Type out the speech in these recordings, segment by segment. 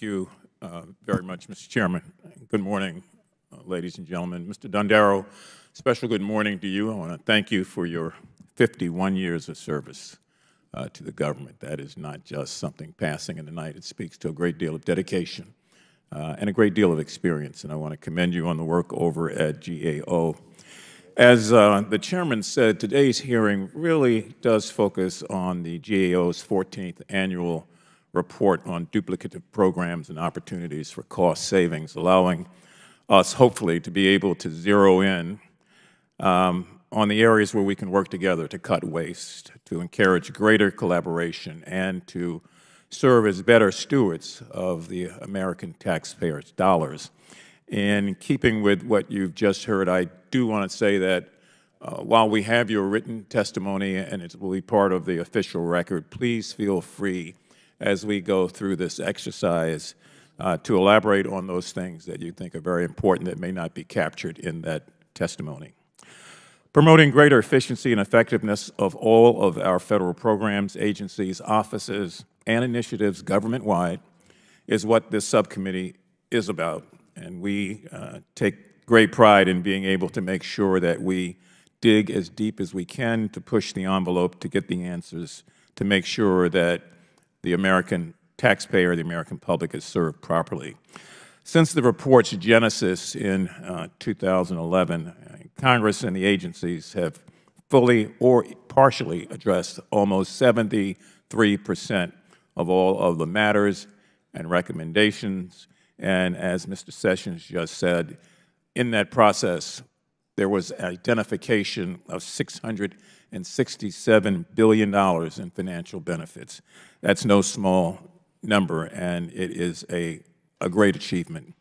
Thank you uh, very much, Mr. Chairman. Good morning, uh, ladies and gentlemen. Mr. Dodaro, special good morning to you. I want to thank you for your 51 years of service uh, to the government. That is not just something passing in the night. It speaks to a great deal of dedication uh, and a great deal of experience, and I want to commend you on the work over at GAO. As uh, the Chairman said, today's hearing really does focus on the GAO's 14th annual report on duplicative programs and opportunities for cost savings, allowing us, hopefully, to be able to zero in um, on the areas where we can work together to cut waste, to encourage greater collaboration, and to serve as better stewards of the American taxpayers' dollars. In keeping with what you've just heard, I do want to say that uh, while we have your written testimony and it will be part of the official record, please feel free as we go through this exercise uh, to elaborate on those things that you think are very important that may not be captured in that testimony. Promoting greater efficiency and effectiveness of all of our federal programs, agencies, offices, and initiatives government-wide is what this subcommittee is about. And we uh, take great pride in being able to make sure that we dig as deep as we can to push the envelope to get the answers, to make sure that the American taxpayer, the American public is served properly. Since the report's genesis in uh, 2011, Congress and the agencies have fully or partially addressed almost 73 percent of all of the matters and recommendations. And as Mr. Sessions just said, in that process, there was identification of $667 billion in financial benefits. That's no small number, and it is a, a great achievement.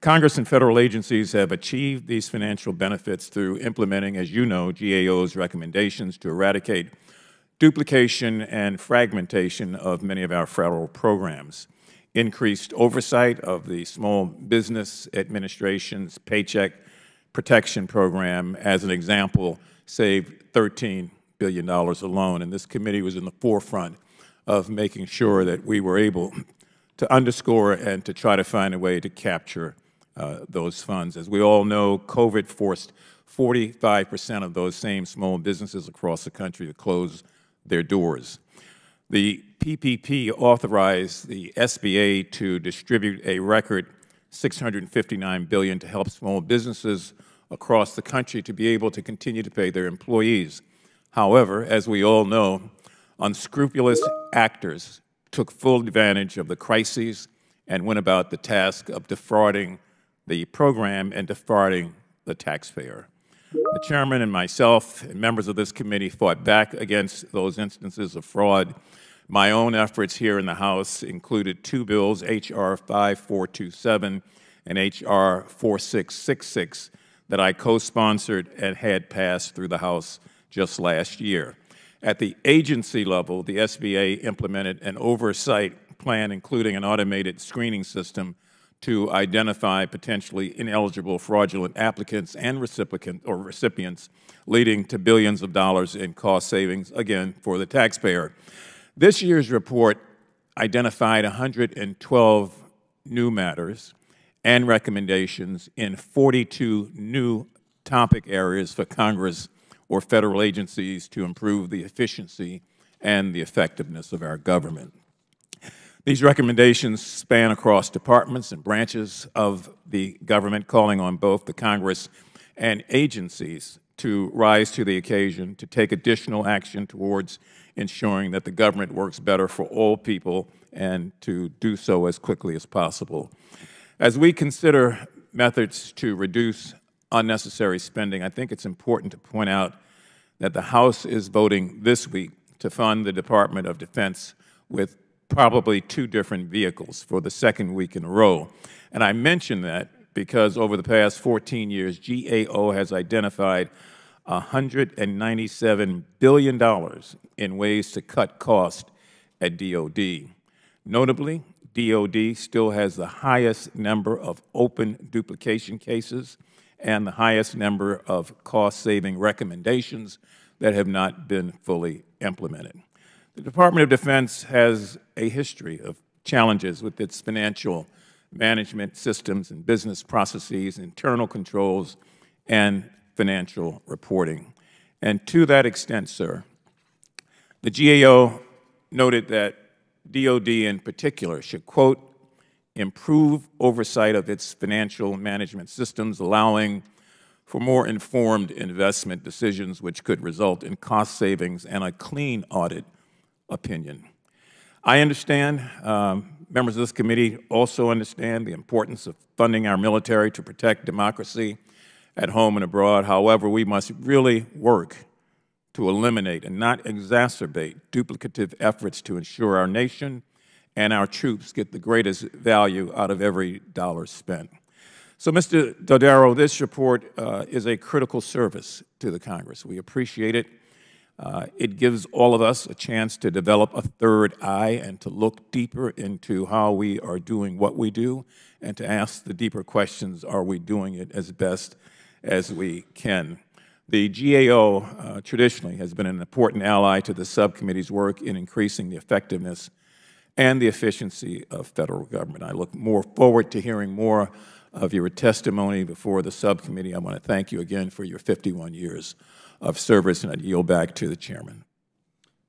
Congress and Federal agencies have achieved these financial benefits through implementing, as you know, GAO's recommendations to eradicate duplication and fragmentation of many of our Federal programs, increased oversight of the Small Business Administration's Paycheck Protection Program, as an example, saved $13 billion alone, and this committee was in the forefront of making sure that we were able to underscore and to try to find a way to capture uh, those funds. As we all know, COVID forced 45 percent of those same small businesses across the country to close their doors. The PPP authorized the SBA to distribute a record 659 billion to help small businesses across the country to be able to continue to pay their employees. However, as we all know, unscrupulous actors took full advantage of the crises and went about the task of defrauding the program and defrauding the taxpayer. The chairman and myself and members of this committee fought back against those instances of fraud. My own efforts here in the House included two bills, H.R. 5427 and H.R. 4666, that I co-sponsored and had passed through the House just last year. At the agency level, the SBA implemented an oversight plan, including an automated screening system to identify potentially ineligible fraudulent applicants and recipient or recipients, leading to billions of dollars in cost savings, again, for the taxpayer. This year's report identified 112 new matters and recommendations in 42 new topic areas for Congress or Federal agencies to improve the efficiency and the effectiveness of our government. These recommendations span across departments and branches of the government, calling on both the Congress and agencies to rise to the occasion, to take additional action towards ensuring that the government works better for all people and to do so as quickly as possible. As we consider methods to reduce unnecessary spending, I think it's important to point out that the House is voting this week to fund the Department of Defense with probably two different vehicles for the second week in a row. And I mention that because over the past 14 years, GAO has identified $197 billion in ways to cut costs at DOD. Notably, DOD still has the highest number of open duplication cases and the highest number of cost-saving recommendations that have not been fully implemented. The Department of Defense has a history of challenges with its financial management systems and business processes, internal controls, and financial reporting. And to that extent, sir, the GAO noted that DOD in particular should, quote, improve oversight of its financial management systems, allowing for more informed investment decisions which could result in cost savings and a clean audit opinion. I understand, um, members of this committee also understand the importance of funding our military to protect democracy at home and abroad. However, we must really work to eliminate and not exacerbate duplicative efforts to ensure our nation and our troops get the greatest value out of every dollar spent. So, Mr. Dodaro, this report uh, is a critical service to the Congress. We appreciate it. Uh, it gives all of us a chance to develop a third eye and to look deeper into how we are doing what we do and to ask the deeper questions, are we doing it as best as we can? The GAO uh, traditionally has been an important ally to the subcommittee's work in increasing the effectiveness and the efficiency of federal government. I look more forward to hearing more of your testimony before the subcommittee. I want to thank you again for your 51 years of service, and I yield back to the chairman.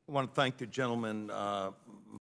I want to thank the gentleman uh,